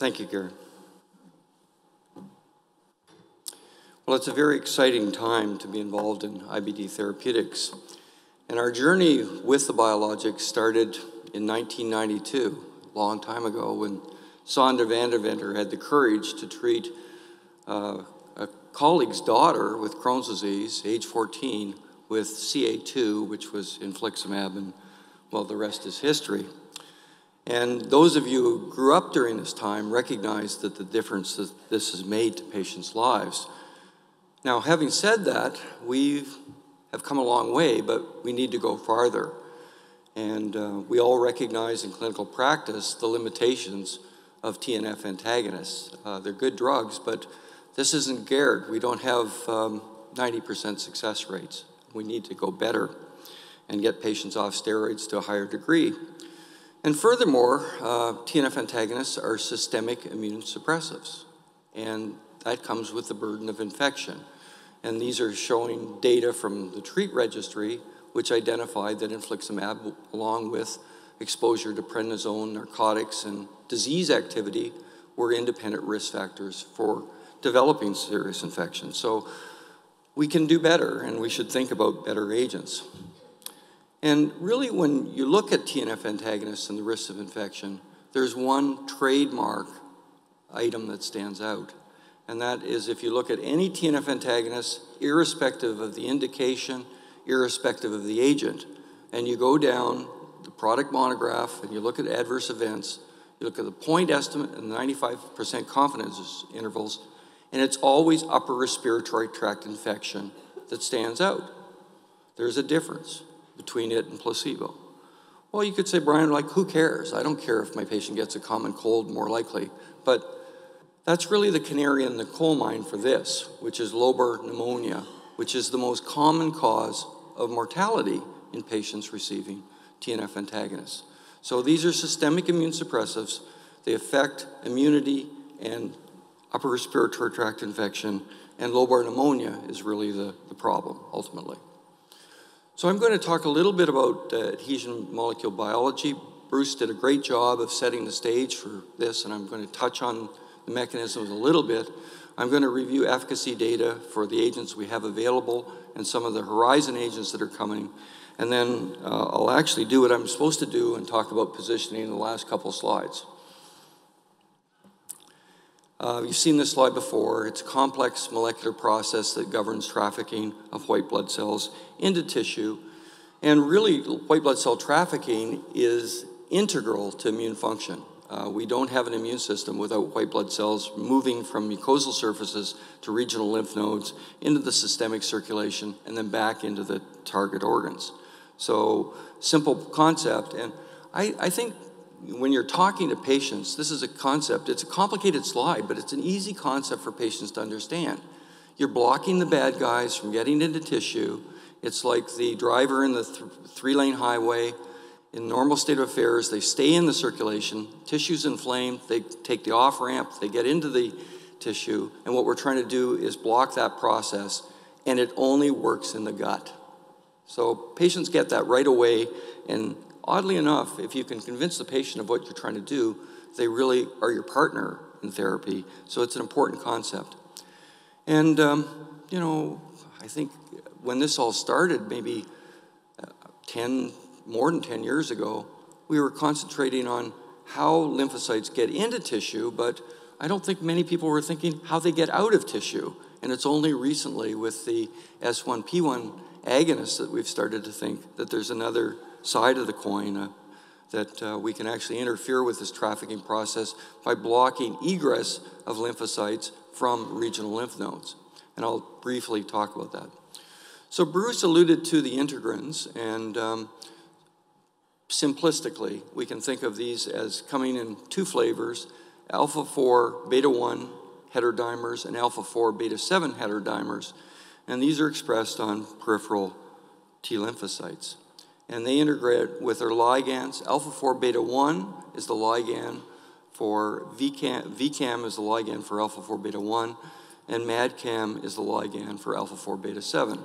Thank you, Gary. Well, it's a very exciting time to be involved in IBD therapeutics. And our journey with the biologics started in 1992, a long time ago, when Sander van Deventer had the courage to treat uh, a colleague's daughter with Crohn's disease, age 14, with CA2, which was infliximab, and well, the rest is history. And those of you who grew up during this time recognize that the difference that this has made to patients' lives. Now, having said that, we have come a long way, but we need to go farther. And uh, we all recognize in clinical practice the limitations of TNF antagonists. Uh, they're good drugs, but this isn't GERD. We don't have 90% um, success rates. We need to go better and get patients off steroids to a higher degree. And furthermore, uh, TNF antagonists are systemic immune suppressives. And that comes with the burden of infection. And these are showing data from the TREAT registry, which identified that infliximab, along with exposure to prednisone, narcotics, and disease activity, were independent risk factors for developing serious infections. So we can do better, and we should think about better agents. And really, when you look at TNF antagonists and the risks of infection, there's one trademark item that stands out and that is if you look at any TNF antagonist, irrespective of the indication, irrespective of the agent, and you go down the product monograph and you look at adverse events, you look at the point estimate and 95% confidence intervals, and it's always upper respiratory tract infection that stands out. There's a difference between it and placebo. Well, you could say, Brian, like, who cares? I don't care if my patient gets a common cold more likely. But that's really the canary in the coal mine for this, which is lobar pneumonia, which is the most common cause of mortality in patients receiving TNF antagonists. So these are systemic immune suppressives. They affect immunity and upper respiratory tract infection, and lobar pneumonia is really the, the problem, ultimately. So I'm going to talk a little bit about uh, adhesion molecule biology. Bruce did a great job of setting the stage for this, and I'm going to touch on the mechanisms a little bit. I'm going to review efficacy data for the agents we have available and some of the horizon agents that are coming. And then uh, I'll actually do what I'm supposed to do and talk about positioning in the last couple slides. Uh, you've seen this slide before. It's a complex molecular process that governs trafficking of white blood cells into tissue. And really, white blood cell trafficking is integral to immune function. Uh, we don't have an immune system without white blood cells moving from mucosal surfaces to regional lymph nodes into the systemic circulation and then back into the target organs. So, simple concept. And I, I think when you're talking to patients, this is a concept. It's a complicated slide, but it's an easy concept for patients to understand. You're blocking the bad guys from getting into tissue. It's like the driver in the th- three lane highway in normal state of affairs, they stay in the circulation, tissue's inflamed, they take the off ramp, they get into the tissue, and what we're trying to do is block that process, and it only works in the gut. So patients get that right away, and oddly enough, if you can convince the patient of what you're trying to do, they really are your partner in therapy. So it's an important concept. And, um, you know, I think when this all started, maybe uh, 10, more than 10 years ago, we were concentrating on how lymphocytes get into tissue, but I don't think many people were thinking how they get out of tissue. And it's only recently with the S1P1 agonists that we've started to think that there's another side of the coin uh, that uh, we can actually interfere with this trafficking process by blocking egress of lymphocytes from regional lymph nodes. And I'll briefly talk about that. So Bruce alluded to the integrins, and um, simplistically, we can think of these as coming in two flavors alpha 4 beta 1 heterodimers and alpha 4 beta 7 heterodimers. And these are expressed on peripheral T lymphocytes. And they integrate with their ligands. Alpha 4 beta 1 is the ligand for VCAM, VCAM is the ligand for alpha 4 beta 1, and MADCAM is the ligand for alpha 4 beta 7.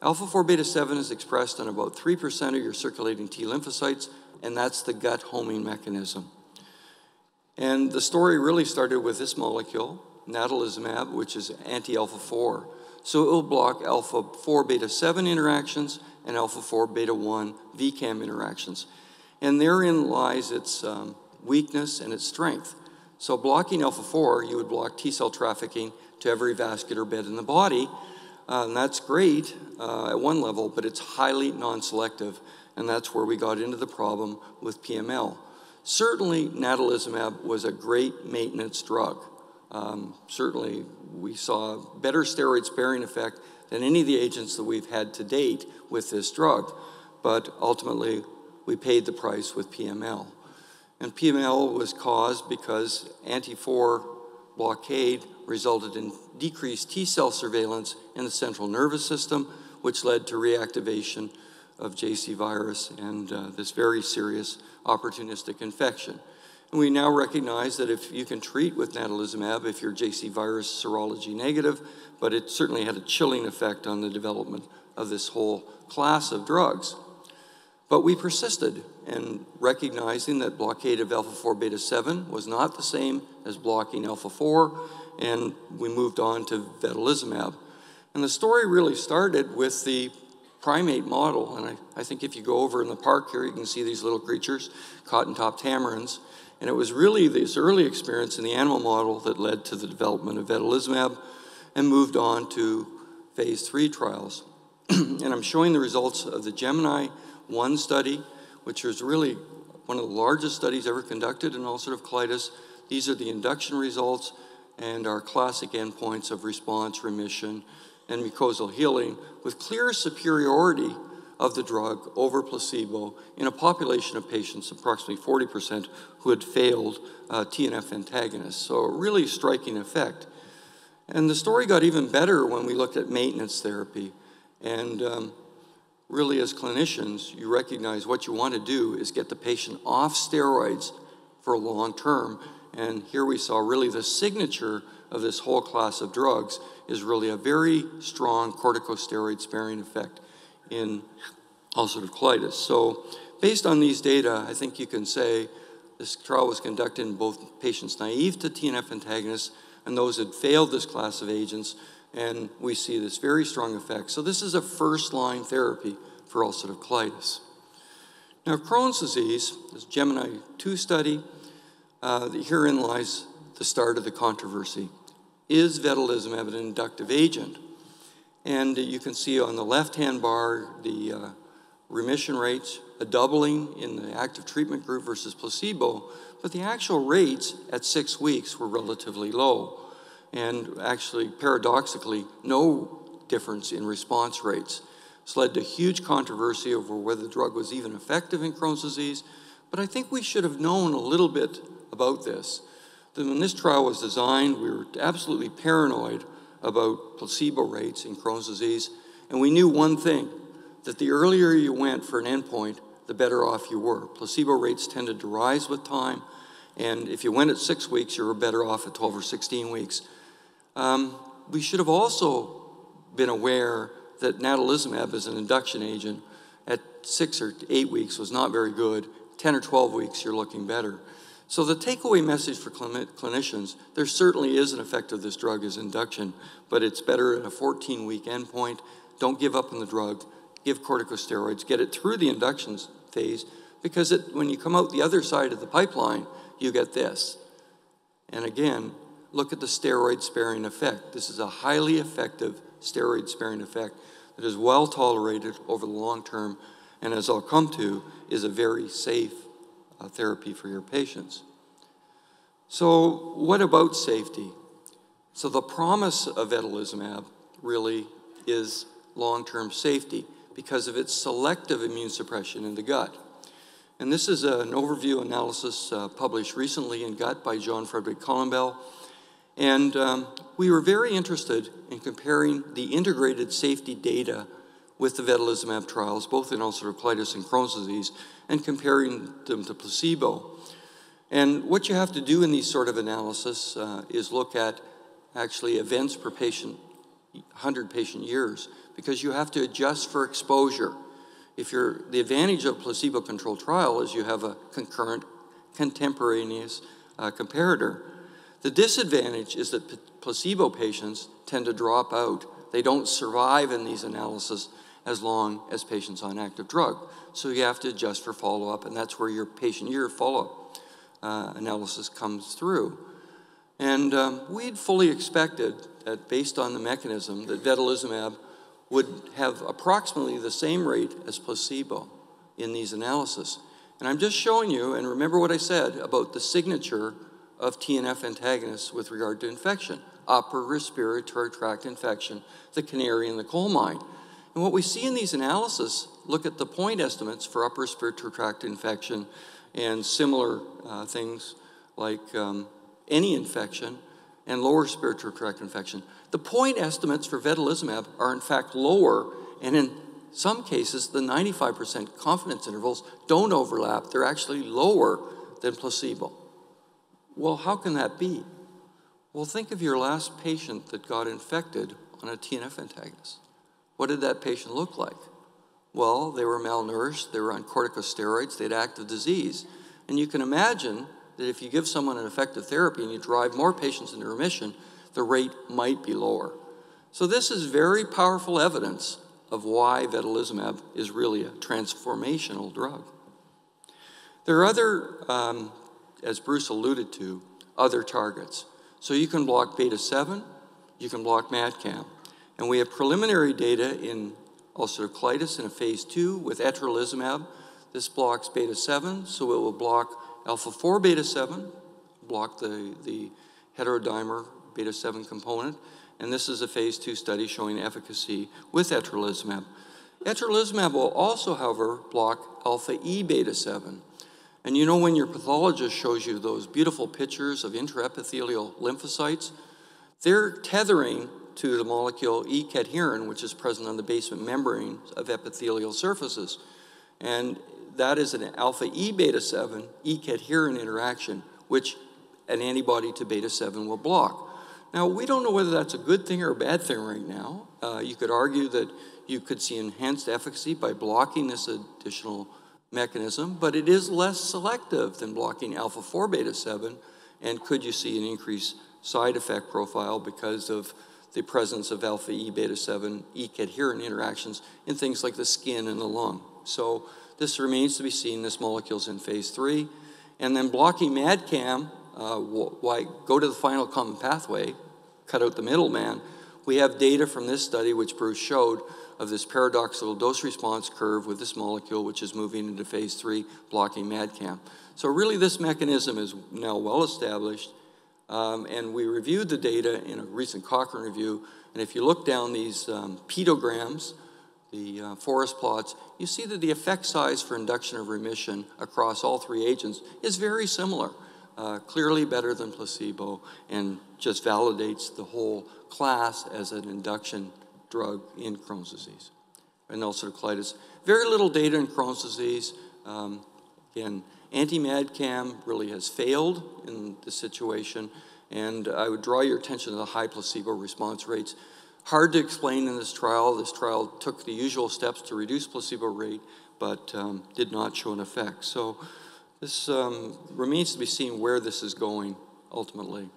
Alpha 4 beta 7 is expressed on about 3% of your circulating T lymphocytes, and that's the gut homing mechanism. And the story really started with this molecule, natalizumab, which is anti-alpha 4. So it will block alpha 4 beta 7 interactions and alpha 4 beta 1 VCAM interactions. And therein lies its um, weakness and its strength. So blocking alpha 4, you would block T cell trafficking to every vascular bed in the body. Uh, and that's great uh, at one level, but it's highly non selective. And that's where we got into the problem with PML. Certainly, natalizumab was a great maintenance drug. Um, certainly, we saw better steroid sparing effect than any of the agents that we've had to date with this drug. But ultimately, we paid the price with PML. And PML was caused because anti 4 blockade resulted in decreased T cell surveillance in the central nervous system, which led to reactivation of JC virus and uh, this very serious opportunistic infection. We now recognize that if you can treat with natalizumab if you're JC virus serology negative, but it certainly had a chilling effect on the development of this whole class of drugs. But we persisted in recognizing that blockade of alpha 4 beta 7 was not the same as blocking alpha 4, and we moved on to vedolizumab. And the story really started with the primate model, and I, I think if you go over in the park here, you can see these little creatures, cotton-topped tamarins, and it was really this early experience in the animal model that led to the development of vedolizumab and moved on to phase three trials. and I'm showing the results of the Gemini 1 study, which was really one of the largest studies ever conducted in ulcerative colitis. These are the induction results and our classic endpoints of response, remission, and mucosal healing with clear superiority of the drug over placebo in a population of patients, approximately 40%, who had failed uh, TNF antagonists. So, a really striking effect. And the story got even better when we looked at maintenance therapy. And um, really, as clinicians, you recognize what you want to do is get the patient off steroids for long term. And here we saw really the signature of this whole class of drugs is really a very strong corticosteroid sparing effect in ulcerative colitis. So, based on these data, I think you can say this trial was conducted in both patients naive to TNF antagonists and those that failed this class of agents, and we see this very strong effect. So, this is a first line therapy for ulcerative colitis. Now, Crohn's disease, this Gemini 2 study, uh, herein lies the start of the controversy. Is vedolizumab an inductive agent? And you can see on the left hand bar the uh, remission rates, a doubling in the active treatment group versus placebo, but the actual rates at six weeks were relatively low. And actually, paradoxically, no difference in response rates. This led to huge controversy over whether the drug was even effective in Crohn's disease, but I think we should have known a little bit about this. That when this trial was designed, we were absolutely paranoid about placebo rates in Crohn's disease, and we knew one thing that the earlier you went for an endpoint, the better off you were. Placebo rates tended to rise with time, and if you went at six weeks, you were better off at 12 or 16 weeks. Um, we should have also been aware that natalizumab as an induction agent at six or eight weeks was not very good. 10 or 12 weeks, you're looking better. So the takeaway message for clinicians, there certainly is an effect of this drug as induction, but it's better at a 14-week endpoint. Don't give up on the drug give corticosteroids, get it through the induction phase, because it, when you come out the other side of the pipeline, you get this. And again, look at the steroid sparing effect. This is a highly effective steroid sparing effect that is well tolerated over the long term, and as I'll come to, is a very safe uh, therapy for your patients. So, what about safety? So, the promise of vedolizumab really is long term safety because of its selective immune suppression in the gut. And this is an overview analysis uh, published recently in Gut by Jean-Frédéric Colombel. And um, we were very interested in comparing the integrated safety data with the vedolizumab trials, both in ulcerative colitis and Crohn's disease, and comparing them to placebo. And what you have to do in these sort of analysis uh, is look at actually events per patient, 100 patient years because you have to adjust for exposure. If you're, the advantage of placebo-controlled trial is you have a concurrent, contemporaneous uh, comparator. The disadvantage is that placebo patients tend to drop out. They don't survive in these analyses as long as patients on active drug. So you have to adjust for follow-up, and that's where your patient year follow-up uh, analysis comes through. And um, we'd fully expected that based on the mechanism that vedolizumab would have approximately the same rate as placebo in these analyses. And I'm just showing you, and remember what I said about the signature of TNF antagonists with regard to infection, upper respiratory tract infection, the canary in the coal mine. And what we see in these analyses, look at the point estimates for upper respiratory tract infection and similar uh, things like um, any infection and lower respiratory tract infection. The point estimates for vedolizumab are in fact lower, and in some cases, the 95% confidence intervals don't overlap. They're actually lower than placebo. Well, how can that be? Well, think of your last patient that got infected on a TNF antagonist. What did that patient look like? Well, they were malnourished, they were on corticosteroids, they had active disease. And you can imagine that if you give someone an effective therapy and you drive more patients into remission, the rate might be lower. So this is very powerful evidence of why vedolizumab is really a transformational drug. There are other, um, as Bruce alluded to, other targets. So you can block beta 7, you can block MAdCAM. And we have preliminary data in ulcerative colitis in a phase two with etrolizumab. This blocks beta 7, so it will block alpha 4 beta 7, block the, the heterodimer beta 7 component, and this is a phase two study showing efficacy with etrolizumab. Etrolizumab will also, however, block alpha E beta 7. And you know when your pathologist shows you those beautiful pictures of intraepithelial lymphocytes, they're tethering to the molecule E-cadherin, which is present on the basement membrane of epithelial surfaces. And that is an alpha E beta 7 E-cadherin interaction, which an antibody to beta 7 will block. Now, we don't know whether that's a good thing or a bad thing right now. Uh, you could argue that you could see enhanced efficacy by blocking this additional mechanism, but it is less selective than blocking alpha 4 beta 7. And could you see an increased side effect profile because of the presence of alpha E beta 7 E cadherin interactions in things like the skin and the lung? So this remains to be seen. This molecule's in phase three. And then blocking MAdCAM uh, why go to the final common pathway, cut out the middleman. We have data from this study, which Bruce showed, of this paradoxical dose response curve with this molecule, which is moving into phase three, blocking MAdCAM. So, really, this mechanism is now well established. Um, and we reviewed the data in a recent Cochrane review. And if you look down these um, pedograms, the uh, forest plots, you see that the effect size for induction of remission across all three agents is very similar uh, clearly better than placebo and just validates the whole class as an induction drug in Crohn's disease and ulcerative colitis. Very little data in Crohn's disease. Um, again, anti-MAdCAM really has failed in this situation, and I would draw your attention to the high placebo response rates. Hard to explain in this trial. This trial took the usual steps to reduce placebo rate, but um, did not show an effect. So this um, remains to be seen where this is going ultimately.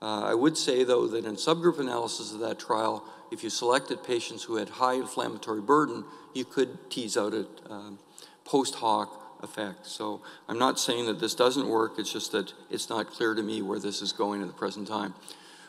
Uh, I would say, though, that in subgroup analysis of that trial, if you selected patients who had high inflammatory burden, you could tease out a um, post hoc effect. So I'm not saying that this doesn't work, it's just that it's not clear to me where this is going at the present time.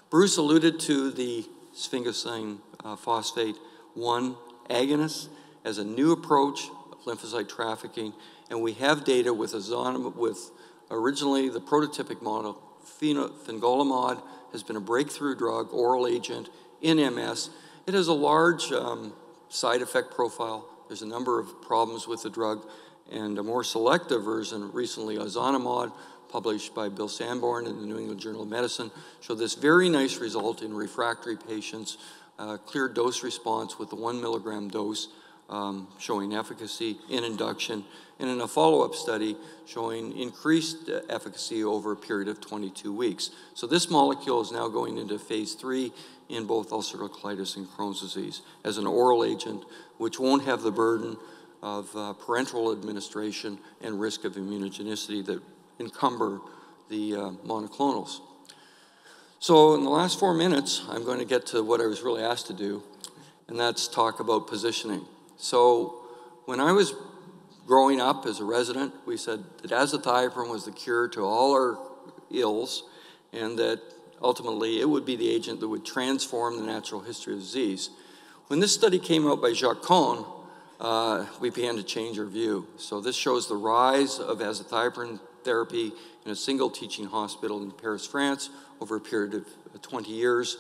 Bruce alluded to the sphingosine uh, phosphate 1 agonist as a new approach of lymphocyte trafficking and we have data with ozanimod, with originally the prototypic model, fingolimod has been a breakthrough drug, oral agent in MS. It has a large um, side effect profile. There's a number of problems with the drug, and a more selective version, recently ozanimod, published by Bill Sandborn in the New England Journal of Medicine, showed this very nice result in refractory patients, uh, clear dose response with the one milligram dose um, showing efficacy in induction, and in a follow-up study showing increased uh, efficacy over a period of 22 weeks. So this molecule is now going into phase three in both ulcerative colitis and Crohn's disease as an oral agent, which won't have the burden of uh, administration and risk of immunogenicity that encumber the uh, monoclonals. So in the last four minutes, I'm going to get to what I was really asked to do, and that's talk about positioning. So when I was growing up as a resident, we said that azathioprine was the cure to all our ills, and that ultimately it would be the agent that would transform the natural history of disease. When this study came out by Jacques Cosnes, uh, we began to change our view. So this shows the rise of azathioprine therapy in a single teaching hospital in Paris, France, over a period of 20 years.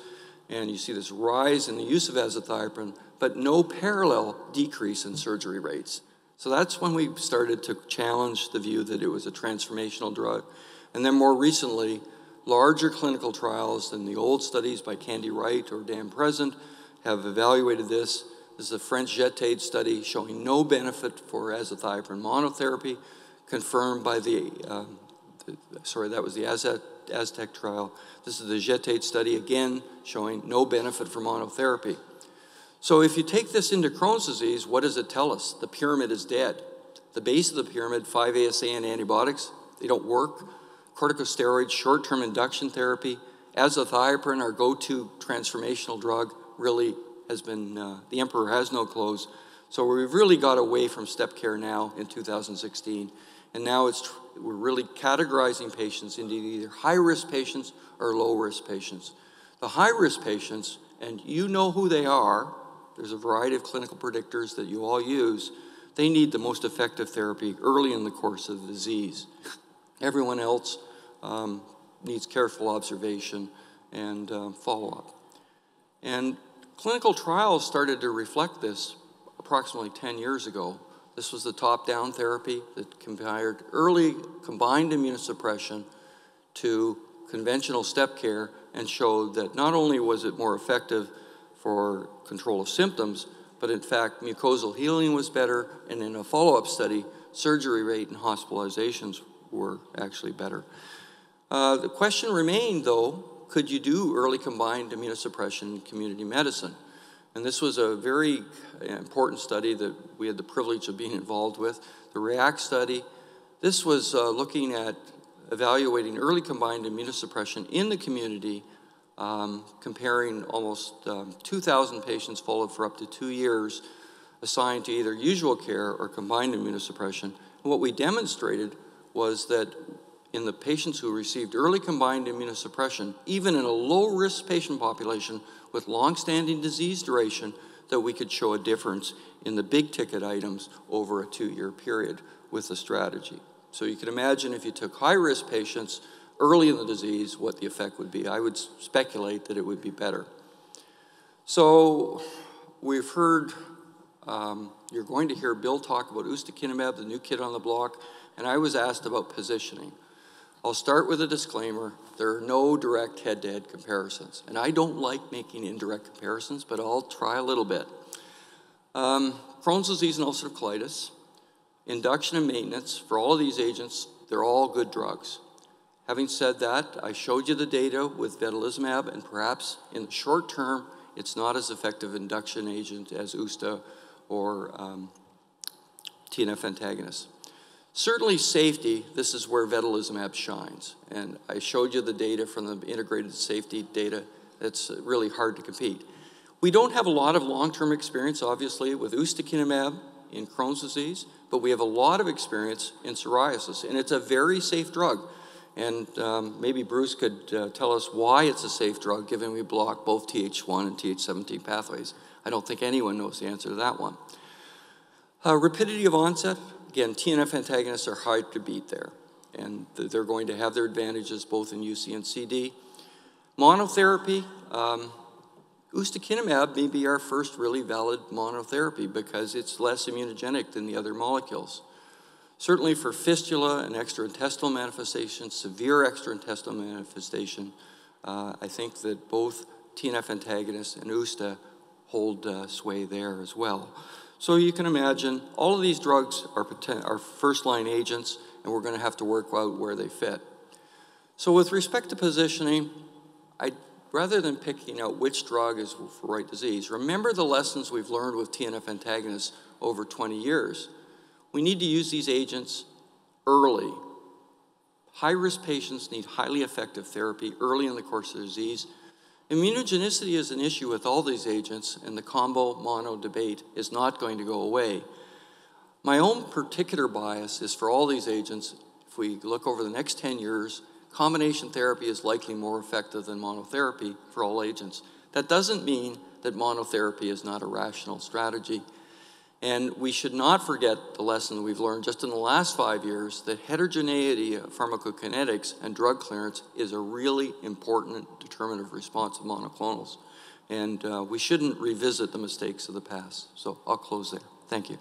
And you see this rise in the use of azathioprine, but no parallel decrease in surgery rates. So that's when we started to challenge the view that it was a transformational drug. And then more recently, larger clinical trials than the old studies by Candy Wright or Dan Present have evaluated this. This is a French GETAID study showing no benefit for azathioprine monotherapy, confirmed by the, um, the sorry, that was the Aztec trial. This is the GETAID study, again, showing no benefit for monotherapy. So if you take this into Crohn's disease, what does it tell us? The pyramid is dead. The base of the pyramid, 5-ASA and antibiotics, they don't work corticosteroids, short-term induction therapy, azathioprine, our go-to transformational drug, really has been, uh, the emperor has no clothes. So we've really got away from step care now in 2016. And now it's, we're really categorizing patients into either high-risk patients or low-risk patients. The high-risk patients, and you know who they are, there's a variety of clinical predictors that you all use, they need the most effective therapy early in the course of the disease. Everyone else um, needs careful observation and uh, follow-up. And clinical trials started to reflect this approximately 10 years ago. This was the top-down therapy that compared early combined immunosuppression to conventional step care and showed that not only was it more effective for control of symptoms, but in fact mucosal healing was better, and in a follow-up study, surgery rate and hospitalizations were actually better. Uh, the question remained, though, could you do early combined immunosuppression in community medicine? And this was a very important study that we had the privilege of being involved with, the REACT study. This was uh, looking at evaluating early combined immunosuppression in the community, um, comparing almost um, 2,000 patients followed for up to two years, assigned to either usual care or combined immunosuppression. And what we demonstrated was that in the patients who received early combined immunosuppression, even in a low risk patient population with long-standing disease duration, that we could show a difference in the big ticket items over a two year period with the strategy. So you can imagine if you took high risk patients early in the disease, what the effect would be. I would speculate that it would be better. So we've heard, um, you're going to hear Bill talk about ustekinumab, the new kid on the block, and I was asked about positioning. I'll start with a disclaimer. There are no direct head-to-head comparisons. And I don't like making indirect comparisons, but I'll try a little bit. Um, Crohn's disease and ulcerative colitis, induction and maintenance, for all of these agents, they're all good drugs. Having said that, I showed you the data with vedolizumab, and perhaps in the short term, it's not as effective induction agent as USTA or um, TNF antagonists. Certainly safety, this is where vedolizumab shines. And I showed you the data from the integrated safety data. It's really hard to compete. We don't have a lot of long-term experience, obviously, with ustekinumab in Crohn's disease, but we have a lot of experience in psoriasis, and it's a very safe drug. And um, maybe Bruce could uh, tell us why it's a safe drug, given we block both Th1 and Th17 pathways. I don't think anyone knows the answer to that one. Uh, rapidity of onset, again, TNF antagonists are hard to beat there, and they're going to have their advantages both in UC and CD. Monotherapy, um, ustekinumab may be our first really valid monotherapy because it's less immunogenic than the other molecules. Certainly for fistula and extraintestinal manifestation, severe extraintestinal manifestation, uh, I think that both TNF antagonists and USTA hold uh, sway there as well. So you can imagine all of these drugs are, are first line agents, and we're going to have to work out where they fit. So, with respect to positioning, I, rather than picking out which drug is for right disease, remember the lessons we've learned with TNF antagonists over 20 years. We need to use these agents early, High-risk patients need highly effective therapy early in the course of the disease. Immunogenicity is an issue with all these agents, and the combo mono debate is not going to go away. My own particular bias is for all these agents, if we look over the next 10 years, combination therapy is likely more effective than monotherapy for all agents. That doesn't mean that monotherapy is not a rational strategy. And we should not forget the lesson we've learned just in the last five years that heterogeneity of pharmacokinetics and drug clearance is a really important determinative response of monoclonals. And uh, we shouldn't revisit the mistakes of the past. So I'll close there. Thank you.